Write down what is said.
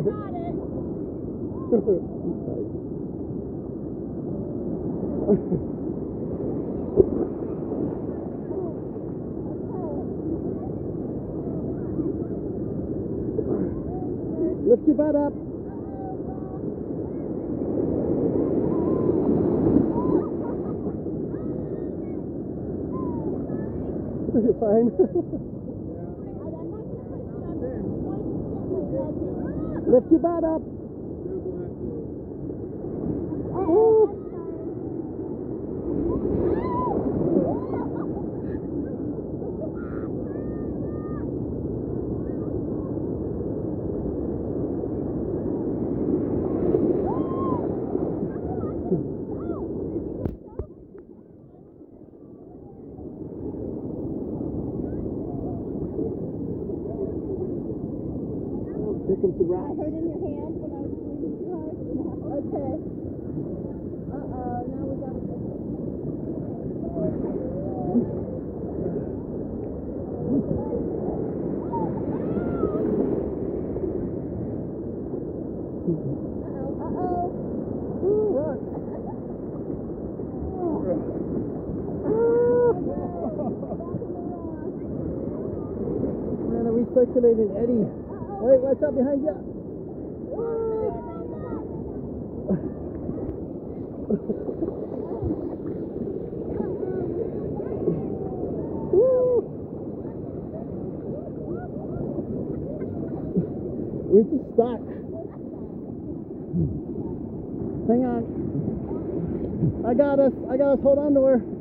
Lift your butt up. You're fine. Lift your butt up. Here comes the I heard in your hand when I was squeezing too hard. Okay. Uh-oh, now we gotta go. Uh-oh, uh-oh. Wait, what's up behind you? We're just stuck. Hang on. I got us. I got us. Hold on to her.